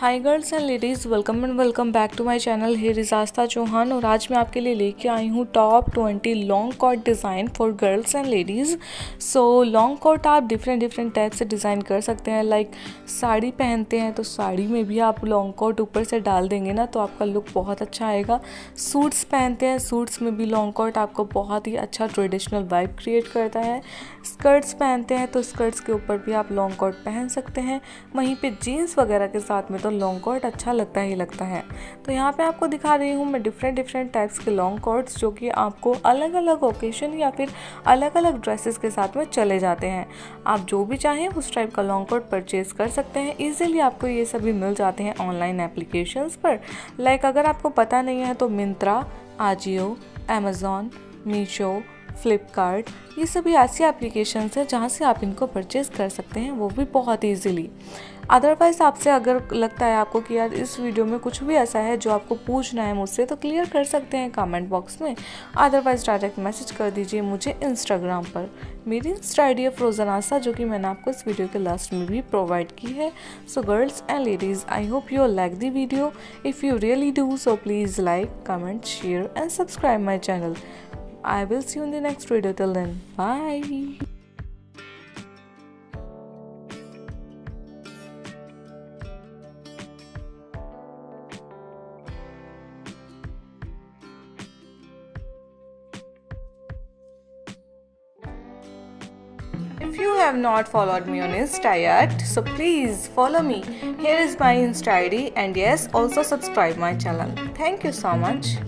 Hi girls and ladies welcome and welcome back to my channel here is Aastha Chauhan और आज मैं आपके लिए लेके आई हूँ top twenty long coat design for girls and ladies so long coat आप डिफरेंट डिफरेंट टाइप से डिज़ाइन कर सकते हैं लाइक like, साड़ी पहनते हैं तो साड़ी में भी आप लॉन्ग कॉट ऊपर से डाल देंगे ना तो आपका लुक बहुत अच्छा आएगा। सूट्स पहनते हैं सूट्स में भी लॉन्ग कॉट आपको बहुत ही अच्छा ट्रेडिशनल वाइब क्रिएट करता है। स्कर्ट्स पहनते हैं तो स्कर्ट्स के ऊपर भी आप लॉन्ग कॉट पहन सकते हैं। वहीं पर जीन्स वगैरह के साथ में तो लॉन्ग कोट अच्छा लगता ही लगता है। तो यहाँ पे आपको दिखा रही हूँ मैं डिफरेंट डिफरेंट टाइप्स के लॉन्ग कोट्स जो कि आपको अलग अलग ओकेशन या फिर अलग अलग ड्रेसेस के साथ में चले जाते हैं। आप जो भी चाहें उस टाइप का लॉन्ग कोट परचेज़ कर सकते हैं। ईजिली आपको ये सभी मिल जाते हैं ऑनलाइन एप्लीकेशंस पर। लाइक अगर आपको पता नहीं है तो मिंत्रा, आजियो अमेज़ोन मीशो फ्लिपकार्ट ये सभी ऐसी एप्लीकेशंस हैं जहाँ से आप इनको परचेज़ कर सकते हैं। वो भी बहुत ईजीली अदरवाइज़ आपसे अगर लगता है आपको कि यार इस वीडियो में कुछ भी ऐसा है जो आपको पूछना है मुझसे तो क्लियर कर सकते हैं कमेंट बॉक्स में। अदरवाइज़ डायरेक्ट मैसेज कर दीजिए मुझे इंस्टाग्राम पर। मेरी इंस्टा आई डी है फ्रोजन आसा जो कि मैंने आपको इस वीडियो के लास्ट में भी प्रोवाइड की है। So girls and ladies I hope you like the video if you really do so please like comment share and subscribe my channel I will see you in the next video. Till then, bye. If you have not followed me on Insta yet, so please follow me. Here is my Insta ID and yes, also subscribe my channel. Thank you so much.